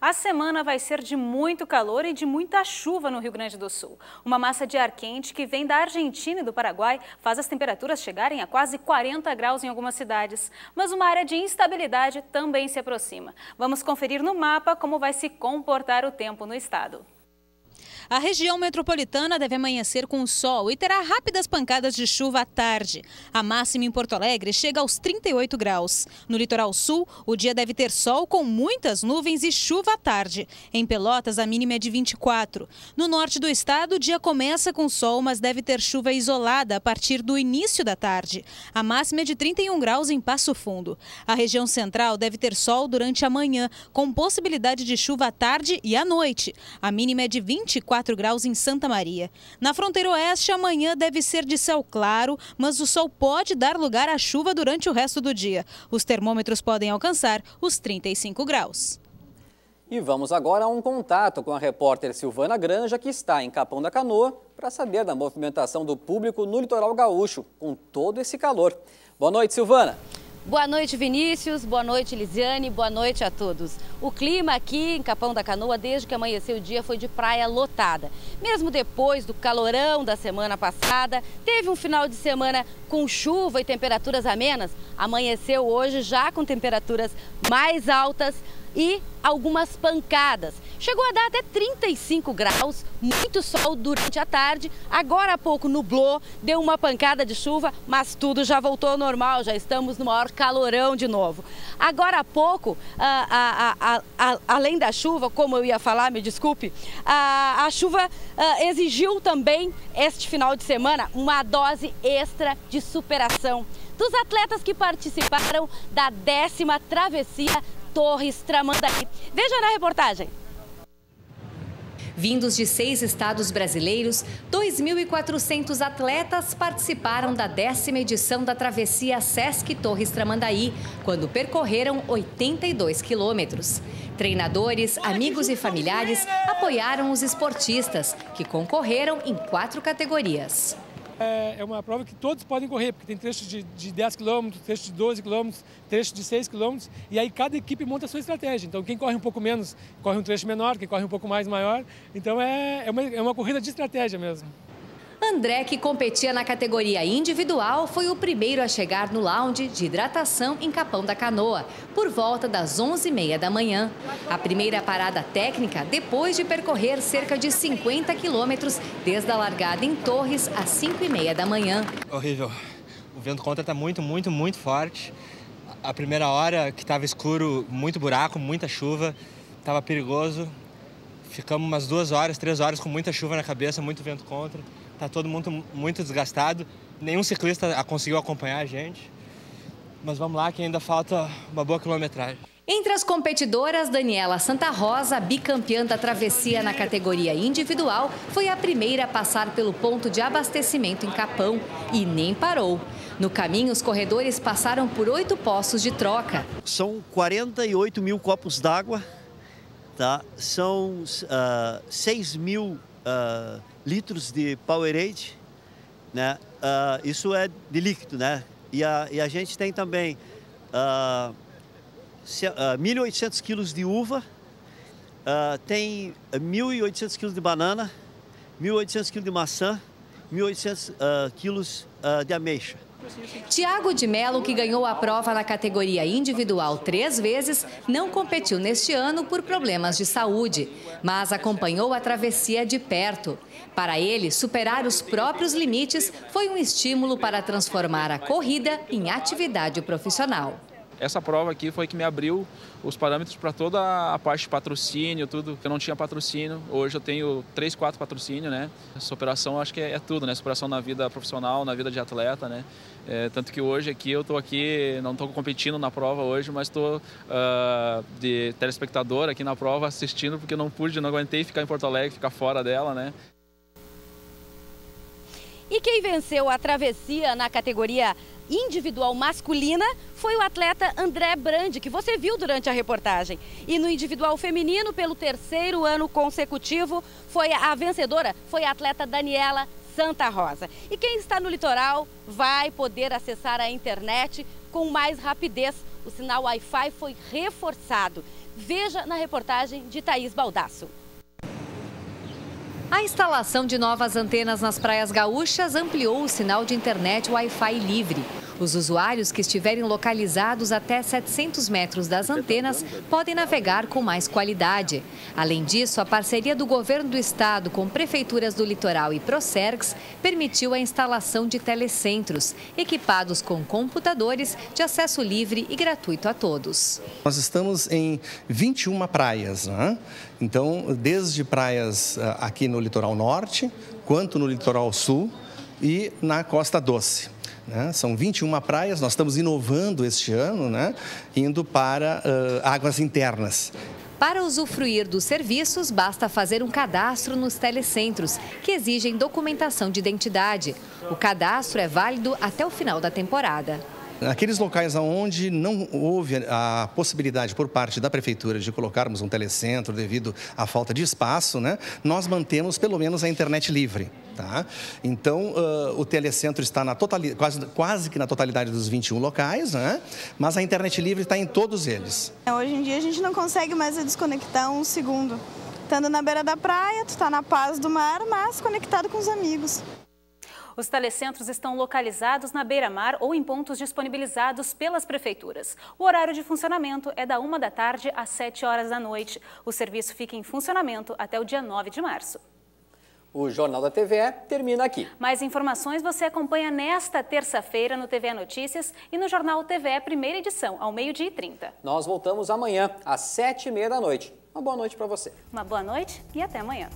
A semana vai ser de muito calor e de muita chuva no Rio Grande do Sul. Uma massa de ar quente que vem da Argentina e do Paraguai faz as temperaturas chegarem a quase 40 graus em algumas cidades. Mas uma área de instabilidade também se aproxima. Vamos conferir no mapa como vai se comportar o tempo no estado. A região metropolitana deve amanhecer com sol e terá rápidas pancadas de chuva à tarde. A máxima em Porto Alegre chega aos 38 graus. No litoral sul, o dia deve ter sol com muitas nuvens e chuva à tarde. Em Pelotas, a mínima é de 24. No norte do estado, o dia começa com sol, mas deve ter chuva isolada a partir do início da tarde. A máxima é de 31 graus em Passo Fundo. A região central deve ter sol durante a manhã, com possibilidade de chuva à tarde e à noite. A mínima é de 24 24 graus em Santa Maria. Na fronteira oeste, amanhã deve ser de céu claro, mas o sol pode dar lugar à chuva durante o resto do dia. Os termômetros podem alcançar os 35 graus. E vamos agora a um contato com a repórter Silvana Granja, que está em Capão da Canoa, para saber da movimentação do público no litoral gaúcho, com todo esse calor. Boa noite, Silvana. Boa noite, Vinícius. Boa noite, Lisiane. Boa noite a todos. O clima aqui em Capão da Canoa, desde que amanheceu o dia, foi de praia lotada. Mesmo depois do calorão da semana passada, teve um final de semana com chuva e temperaturas amenas. Amanheceu hoje já com temperaturas mais altas e algumas pancadas. Chegou a dar até 35 graus, muito sol durante a tarde. Agora há pouco nublou, deu uma pancada de chuva, mas tudo já voltou ao normal, já estamos no maior calorão de novo. Agora há pouco, a, a, a, além da chuva, como eu ia falar, me desculpe, a, chuva exigiu também este final de semana uma dose extra de superação dos atletas que participaram da décima travessia Torres Tramandaí. Veja na reportagem. Vindos de seis estados brasileiros, 2.400 atletas participaram da décima edição da travessia Sesc Torres Tramandaí, quando percorreram 82 quilômetros. Treinadores, amigos e familiares apoiaram os esportistas, que concorreram em quatro categorias é, é uma prova que todos podem correr, porque tem trechos de, de 10 km, trechos de 12 km, trechos de 6 km, e aí cada equipe monta a sua estratégia. Então quem corre um pouco menos, corre um trecho menor, quem corre um pouco mais, maior. Então é, é, uma, é uma corrida de estratégia mesmo. André, que competia na categoria individual, foi o primeiro a chegar no lounge de hidratação em Capão da Canoa, por volta das 11h30 da manhã. A primeira parada técnica depois de percorrer cerca de 50 quilômetros desde a largada em Torres às 5h30 da manhã. Horrível. O vento contra está muito, muito, muito forte. A primeira hora que estava escuro, muito buraco, muita chuva, estava perigoso. Ficamos umas duas horas, três horas com muita chuva na cabeça, muito vento contra. Tá todo mundo muito desgastado. Nenhum ciclista conseguiu acompanhar a gente. Mas vamos lá que ainda falta uma boa quilometragem. Entre as competidoras, Daniela Santa Rosa, bicampeã da travessia na categoria individual, foi a primeira a passar pelo ponto de abastecimento em Capão e nem parou. No caminho, os corredores passaram por oito postos de troca. São 48 mil copos d'água, tá? são uh, ah, 6 mil uh, litros de Powerade, né? Uh, isso é de líquido, né? E a, e a gente tem também uh, uh, 1.800 quilos de uva, tem 1.800 quilos de banana, 1.800 quilos de maçã, 1.800 uh, quilos de ameixa. Tiago de Mello, que ganhou a prova na categoria individual três vezes, não competiu neste ano por problemas de saúde, mas acompanhou a travessia de perto. Para ele, superar os próprios limites foi um estímulo para transformar a corrida em atividade profissional. Essa prova aqui foi que me abriu os parâmetros para toda a parte de patrocínio, tudo. Eu não tinha patrocínio, hoje eu tenho três, quatro patrocínios, né? Superação acho que é, é tudo, né? Superação na vida profissional, na vida de atleta, né? É, tanto que hoje aqui eu estou aqui, não estou competindo na prova hoje, mas estou uh, ah, de telespectador aqui na prova assistindo, porque não pude, não aguentei ficar em Porto Alegre, ficar fora dela, né? E quem venceu a travessia na categoria individual masculina foi o atleta André Brandi, que você viu durante a reportagem. E no individual feminino, pelo terceiro ano consecutivo, foi a vencedora foi a atleta Daniela Santa Rosa. E quem está no litoral vai poder acessar a internet com mais rapidez. O sinal Wi-Fi foi reforçado. Veja na reportagem de Thaís Baldasso. A instalação de novas antenas nas praias gaúchas ampliou o sinal de internet Wi-Fi livre. Os usuários que estiverem localizados até 700 metros das antenas podem navegar com mais qualidade. Além disso, a parceria do governo do estado com prefeituras do litoral e Procergs permitiu a instalação de telecentros, equipados com computadores de acesso livre e gratuito a todos. Nós estamos em 21 praias, né? então desde praias ah, aqui no litoral norte, quanto no litoral sul e na Costa Doce. Né? São 21 praias, nós estamos inovando este ano, né? indo para uh, águas internas. Para usufruir dos serviços, basta fazer um cadastro nos telecentros, que exigem documentação de identidade. O cadastro é válido até o final da temporada. Aqueles locais onde não houve a possibilidade por parte da prefeitura de colocarmos um telecentro devido à falta de espaço, né, nós mantemos pelo menos a internet livre. Tá? Então, uh, o telecentro está na quase, quase que na totalidade dos 21 locais, né? mas a internet livre está em todos eles. Hoje em dia a gente não consegue mais desconectar um segundo. Estando na beira da praia, tu está na paz do mar, mas conectado com os amigos. Os telecentros estão localizados na beira-mar ou em pontos disponibilizados pelas prefeituras. O horário de funcionamento é da 1 da tarde às 7 horas da noite. O serviço fica em funcionamento até o dia 9 de março. O Jornal da TVE termina aqui. Mais informações você acompanha nesta terça-feira no TVE Notícias e no Jornal TVE Primeira Edição, ao meio-dia e 30. Nós voltamos amanhã, às sete e meia da noite. Uma boa noite para você. Uma boa noite e até amanhã.